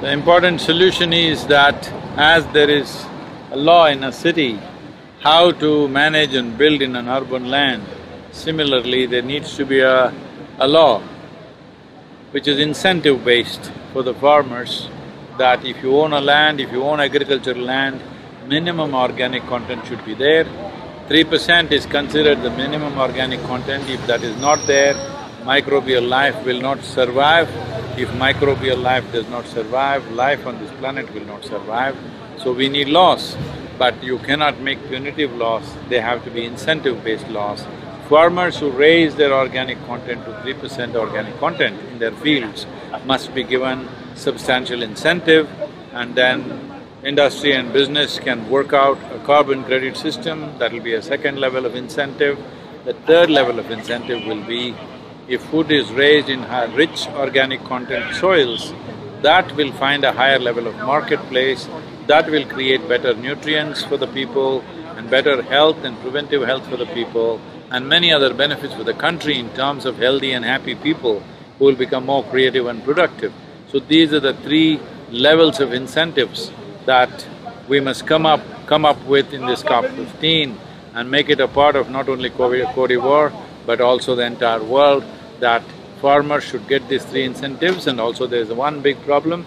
The important solution is that as there is a law in a city, how to manage and build in an urban land, similarly there needs to be a, a law which is incentive-based for the farmers that if you own a land, if you own agricultural land, minimum organic content should be there. Three percent is considered the minimum organic content. If that is not there, microbial life will not survive. If microbial life does not survive, life on this planet will not survive. So we need laws, but you cannot make punitive laws, they have to be incentive-based laws. Farmers who raise their organic content to three percent organic content in their fields must be given substantial incentive and then industry and business can work out a carbon credit system, that'll be a second level of incentive. The third level of incentive will be if food is raised in rich organic content soils, that will find a higher level of marketplace, that will create better nutrients for the people and better health and preventive health for the people and many other benefits for the country in terms of healthy and happy people who will become more creative and productive. So these are the three levels of incentives that we must come up… come up with in this COP fifteen and make it a part of not only Cote d'Ivoire, but also the entire world, that farmers should get these three incentives and also there's one big problem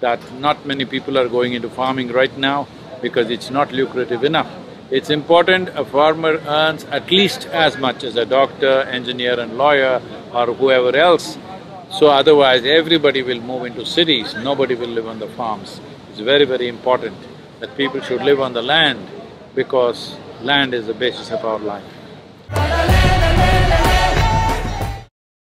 that not many people are going into farming right now because it's not lucrative enough. It's important a farmer earns at least as much as a doctor, engineer and lawyer or whoever else so otherwise everybody will move into cities, nobody will live on the farms. It's very, very important that people should live on the land because land is the basis of our life.